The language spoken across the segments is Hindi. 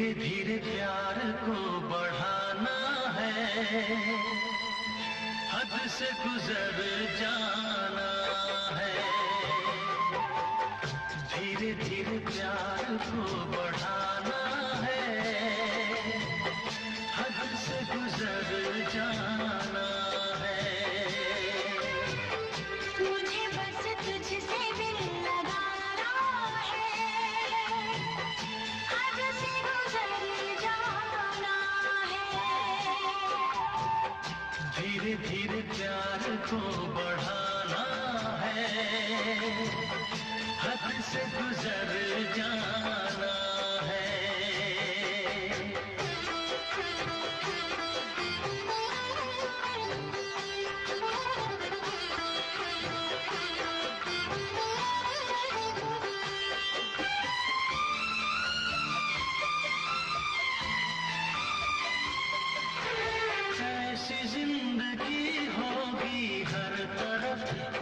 धीरे धीरे प्यार को बढ़ाना है। हद से गुजर जाना है। धीरे धीरे प्यार को धीरे धीरे प्यार को बढ़ाना है। हद से गुजर जाना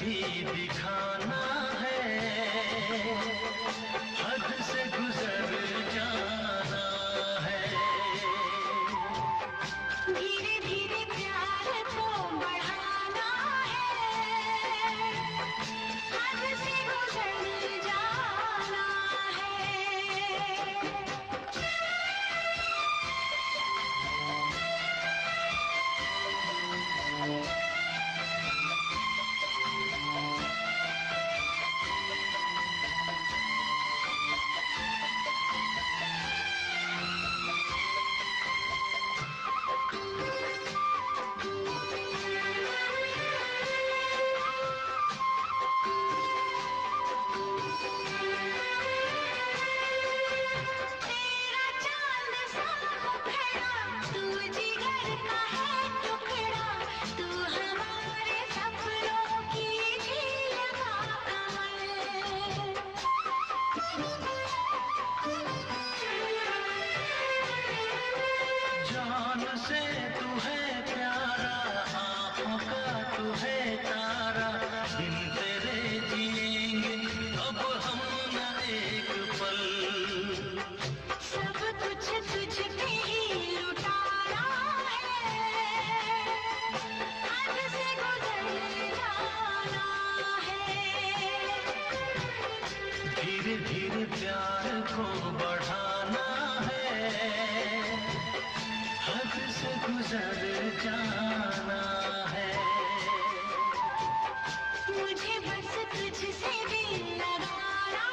भी दिखाना है। हद से गुजर जाना गुजर जाना है मुझे बस तुझसे दिल लगाना